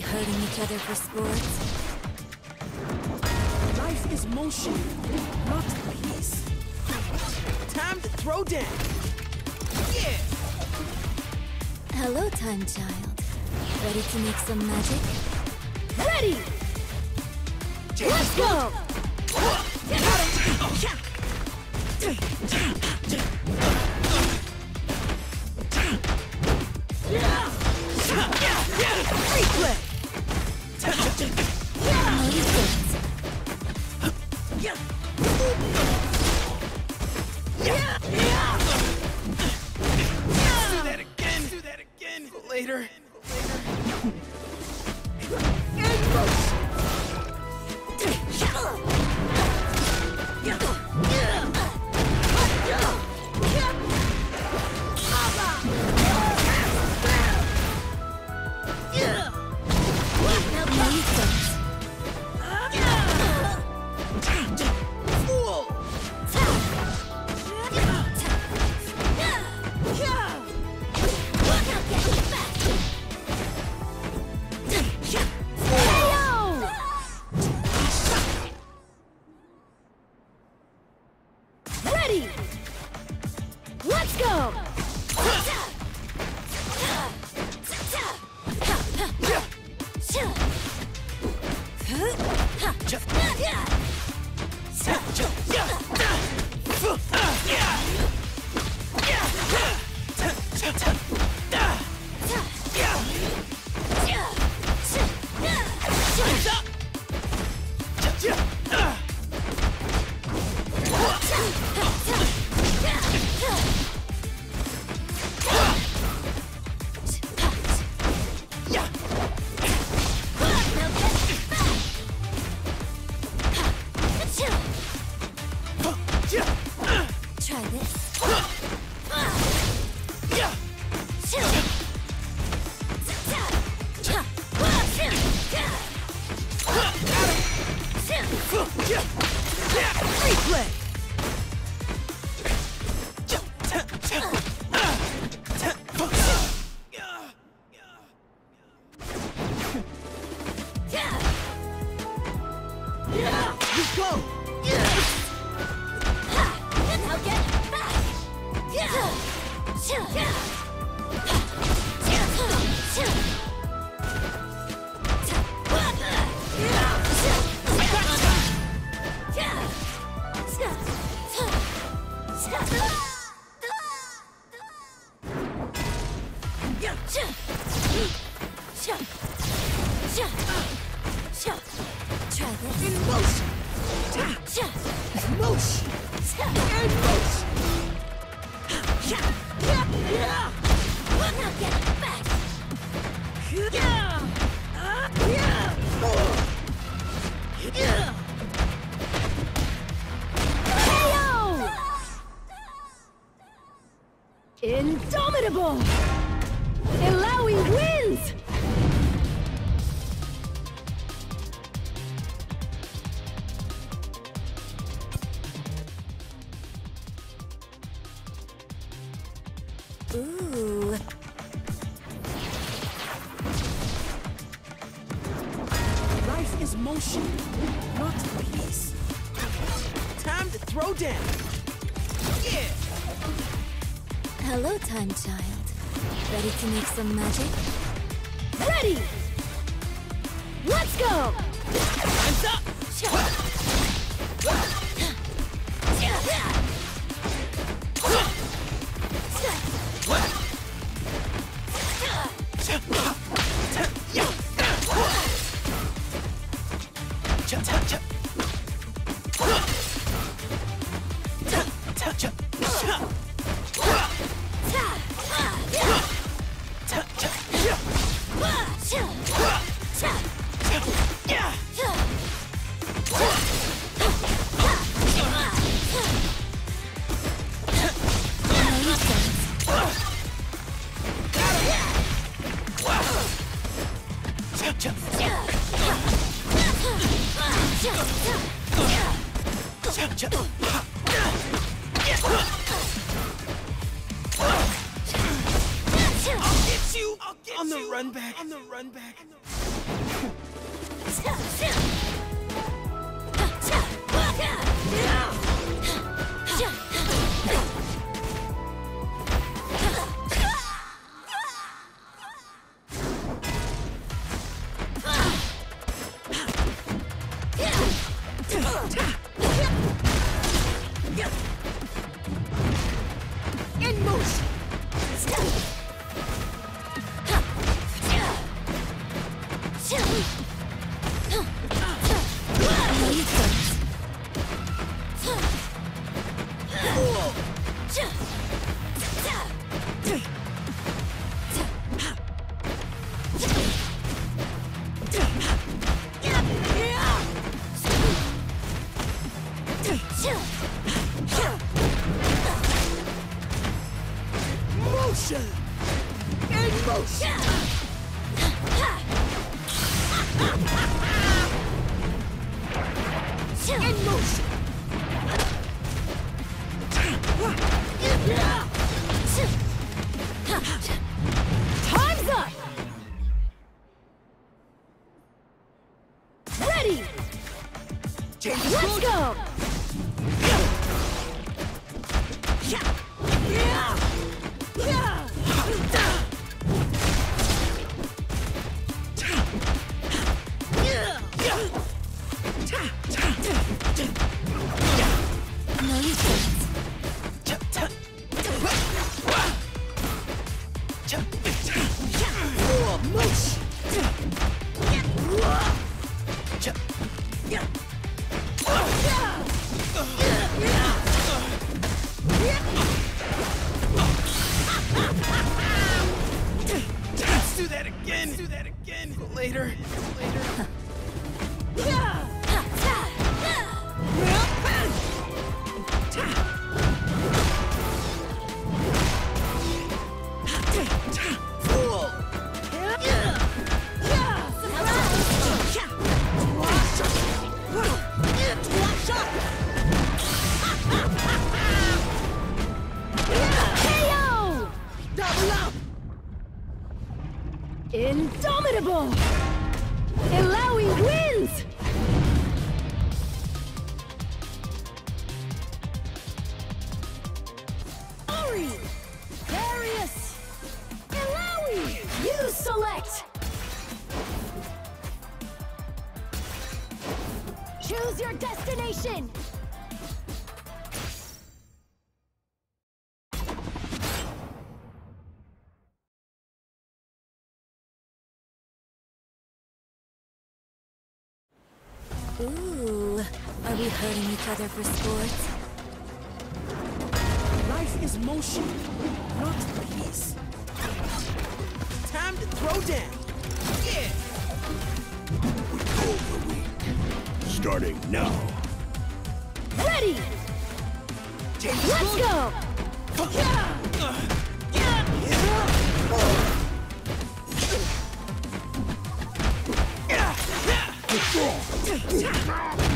hurting each other for sports. play. Indomitable! Illaoi wins! some magic? On the run back. On the run back. In Ready. Let's go. Select. Choose your destination. Ooh, are we hurting each other for sport? Life is motion, not peace. Time to throw down. Yeah. Over week. Starting now. Ready. Change the Let's mode. go. No,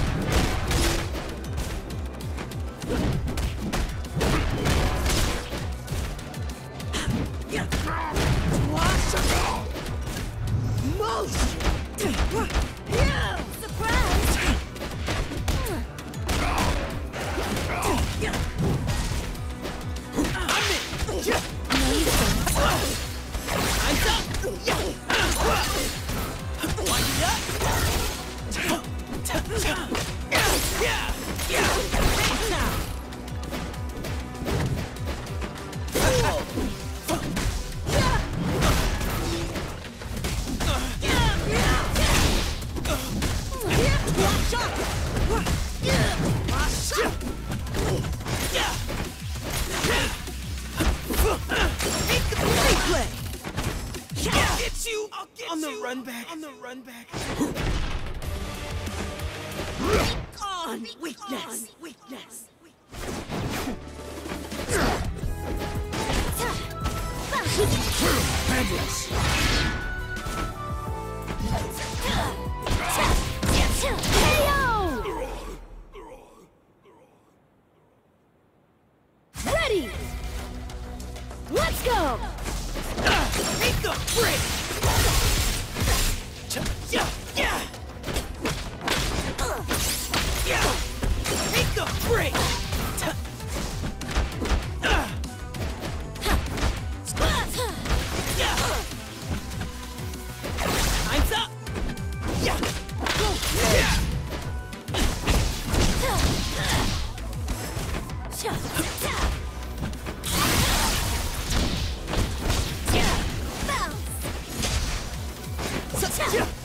싫.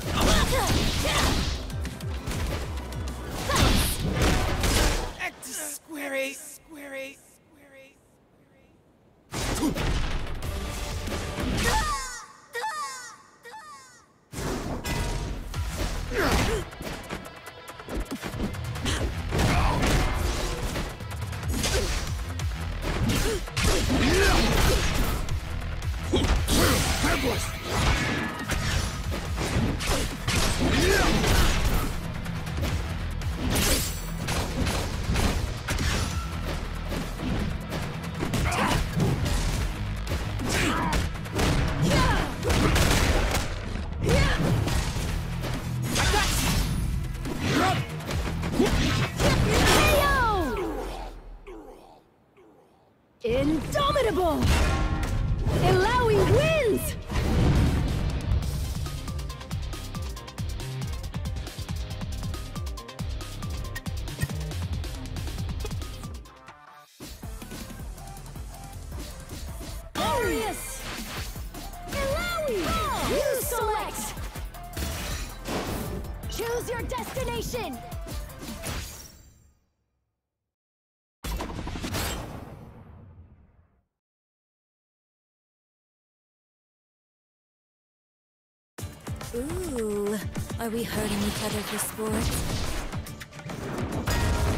Ooh, are we hurting each other for sport?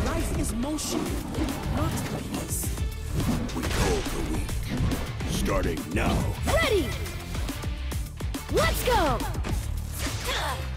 Life is motion, not peace. We hold the weak. Starting now. Ready! Let's go! Go!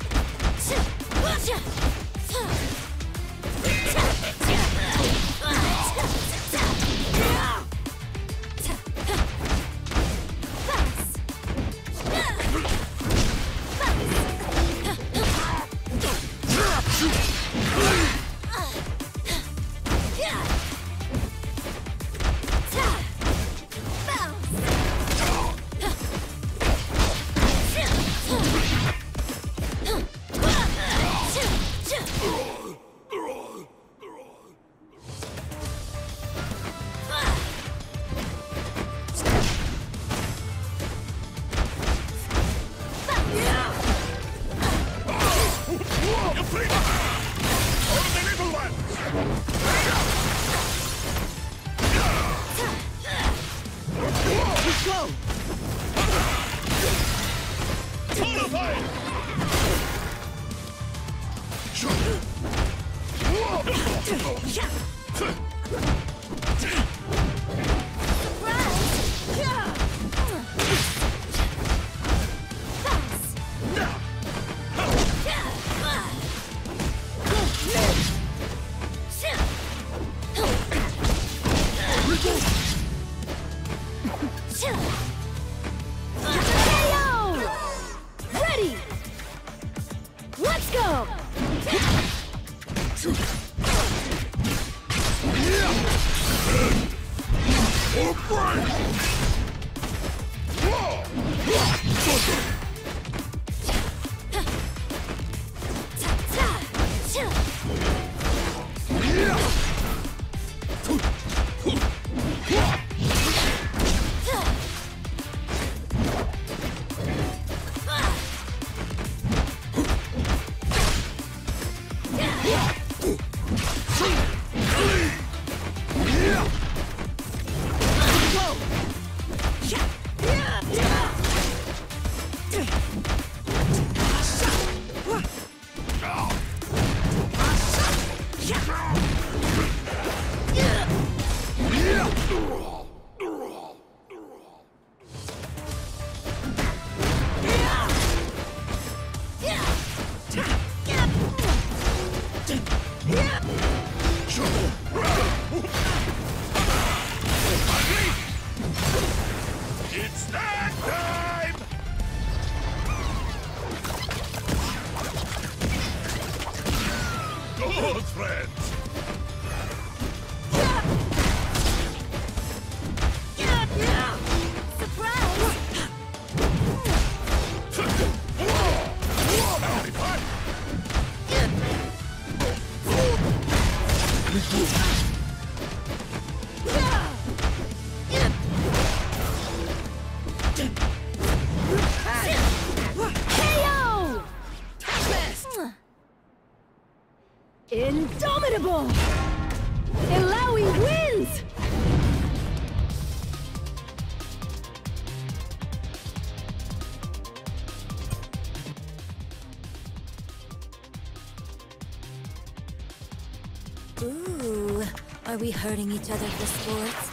Hurting each other for sports?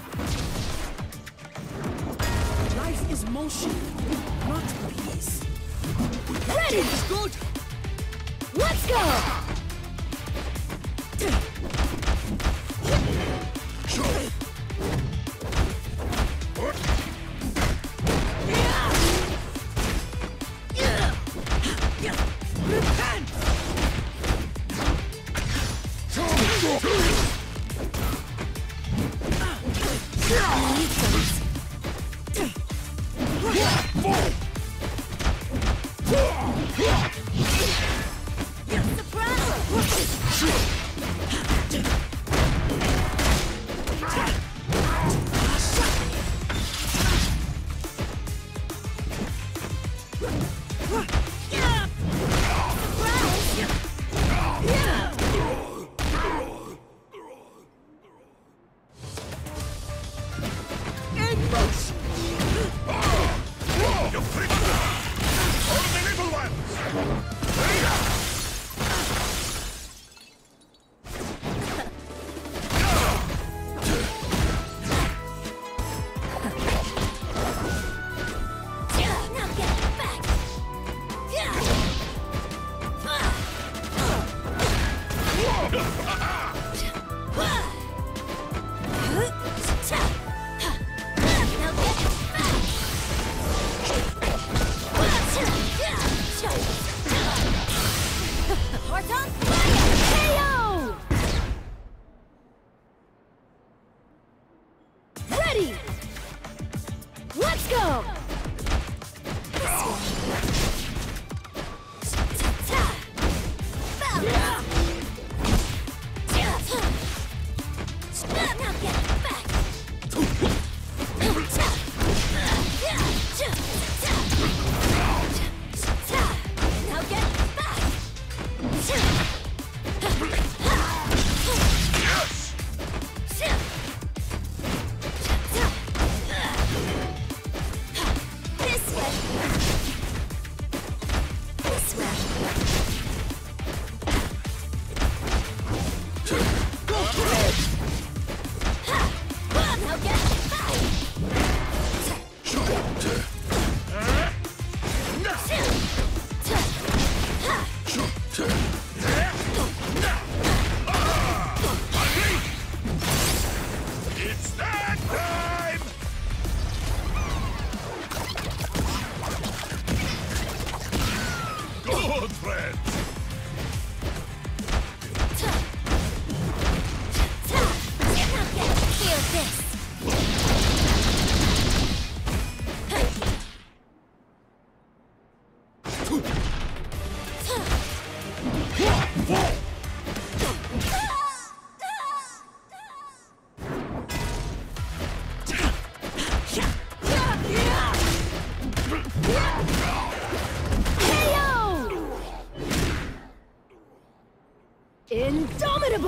Let's go!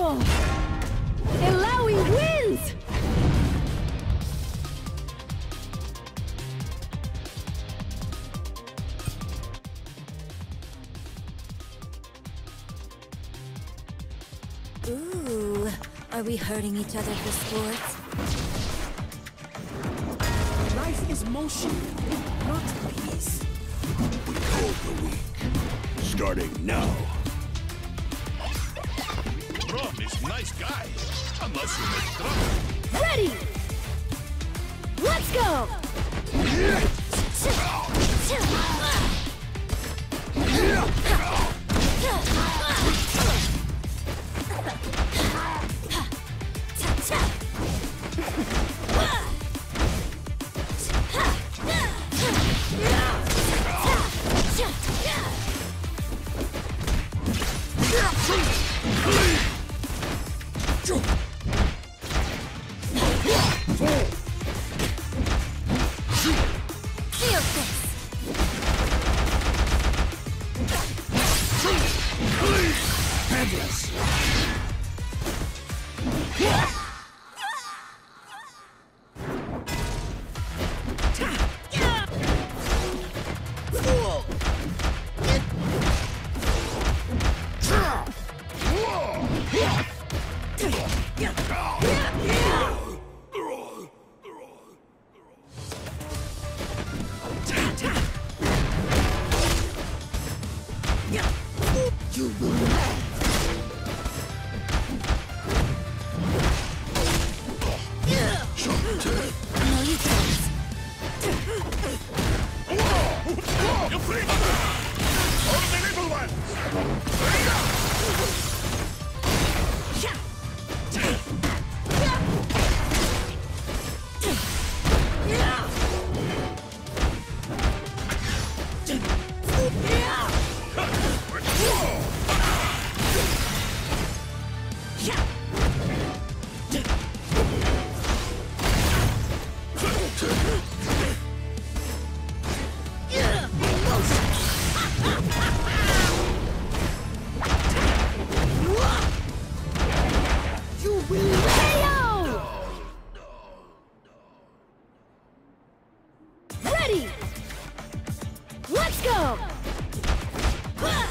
Indomitable! Illaoi wins! Ooh, are we hurting each other for sports? Life is motion, not peace. We hold the weak. Starting now. Nice guy. Unless you make trouble. Ready! Let's go! dangerous. Ready! Let's go! No,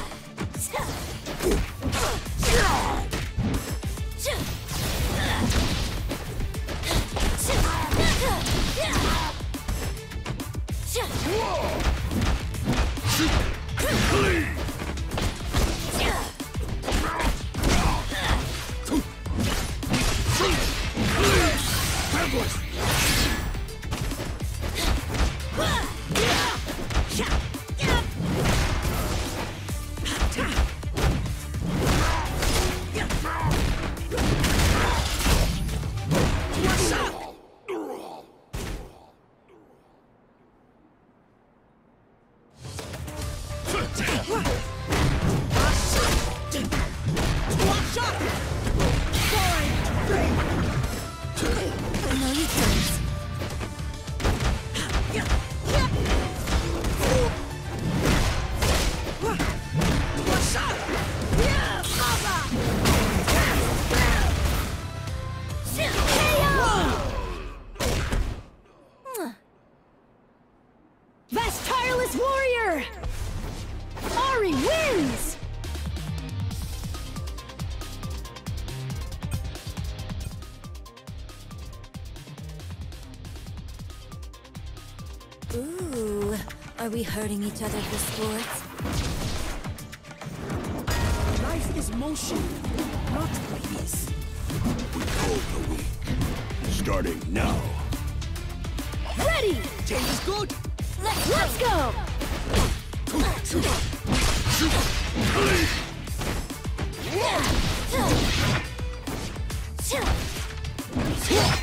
you Ooh, are we hurting each other for sport? Life is motion, not peace. We hold the weak, starting now. Ready! Jade is good! Let's, Let's go! go.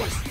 choice.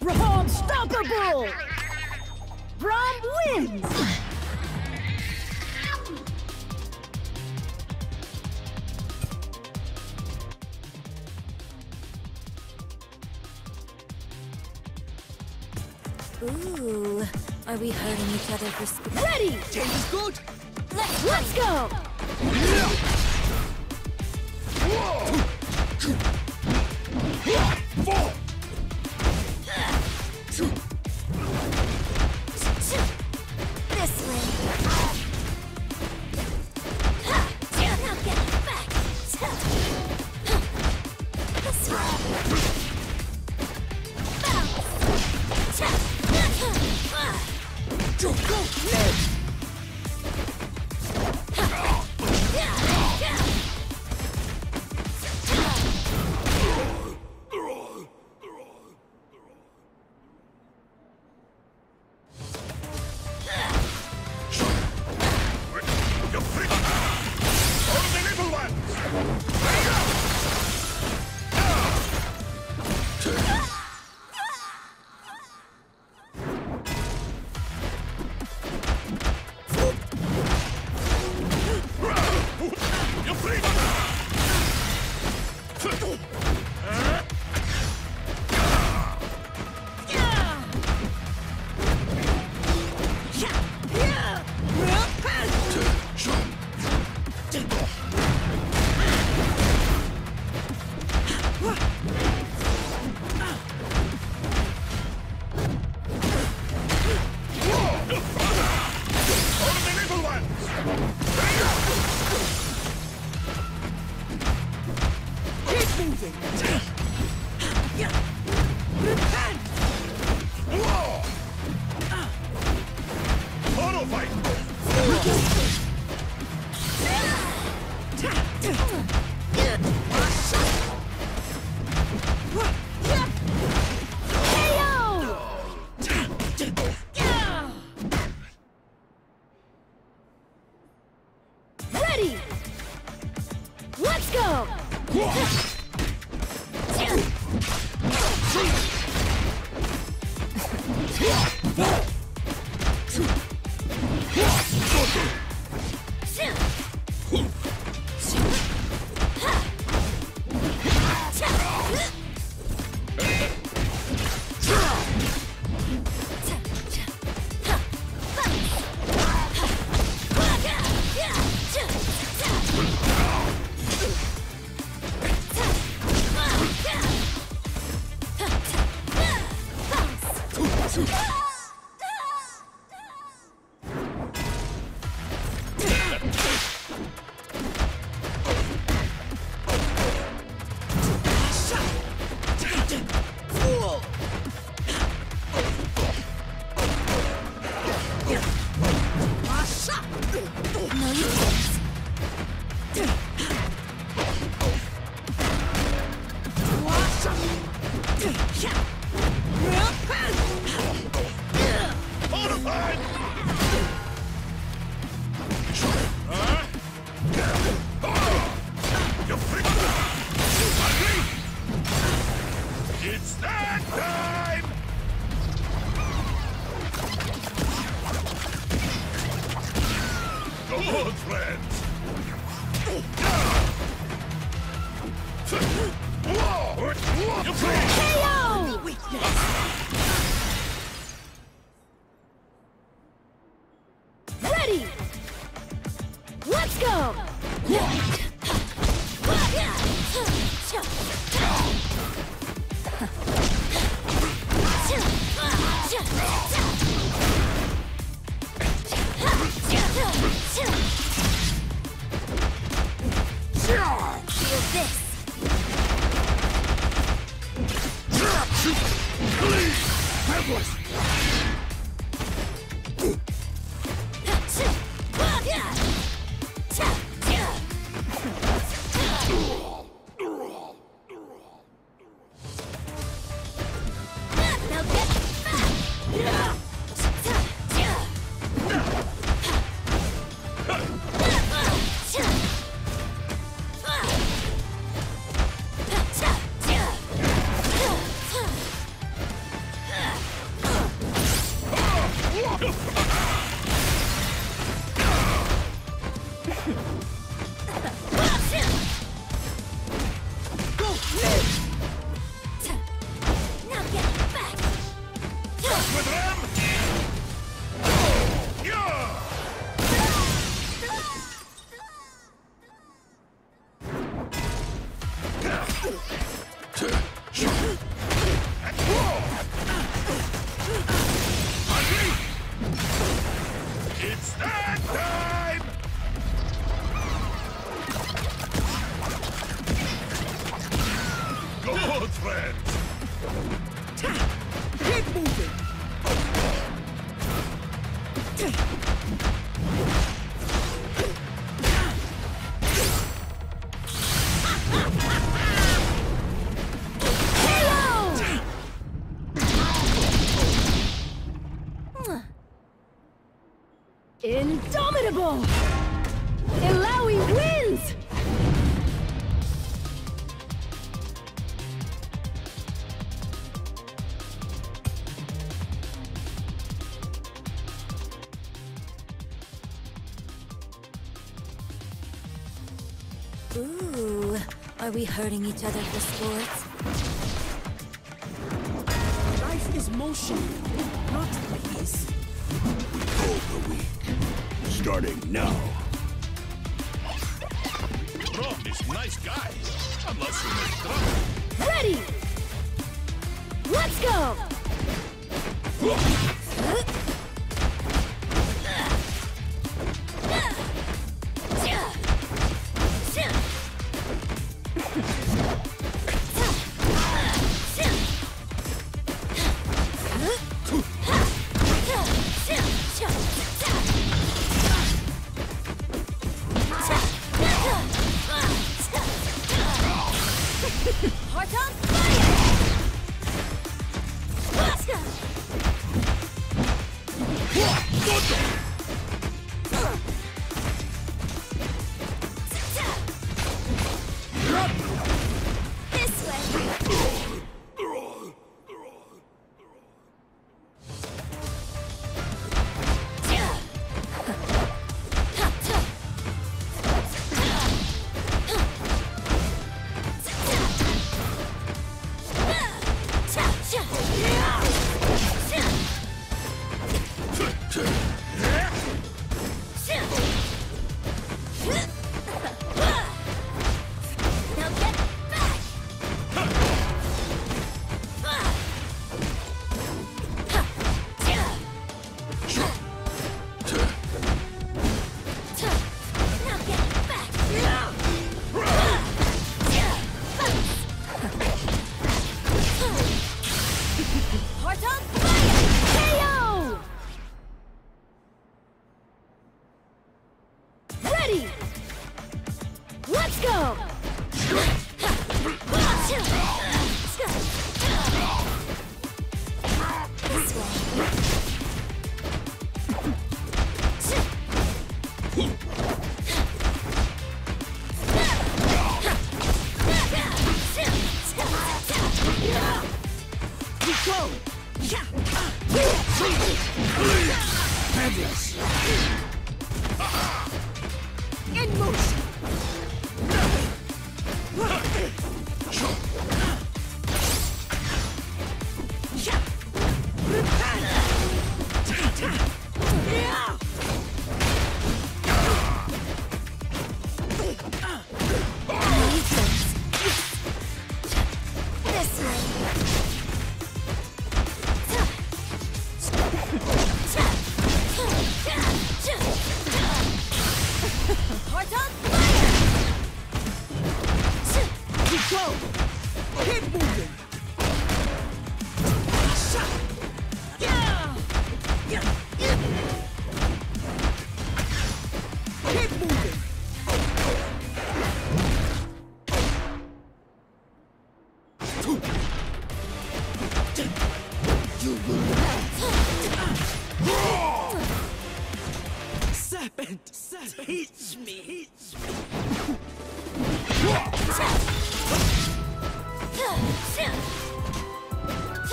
Unstoppable! Braum wins! Ooh, are we hurting each other for speed? Ready! Change is good! Let's, Let's go! threat! Keep moving! we hurting each other for sports? Life is motion, not pace. Hold the weak. Starting now. Watch out!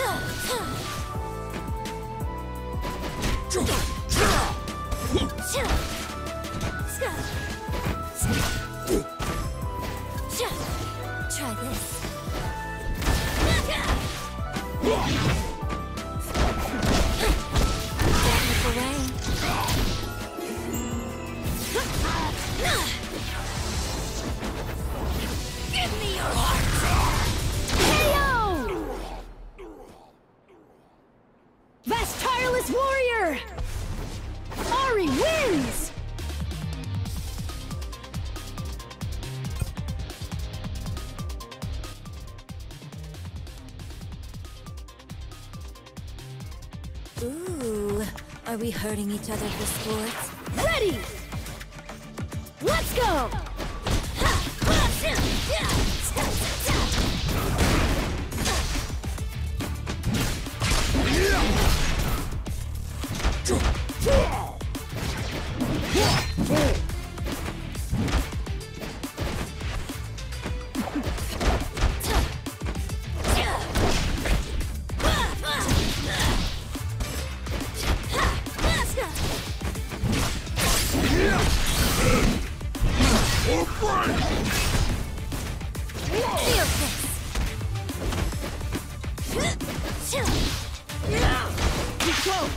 哈哈 hurting each other for sports. Ready! Feel this. Go.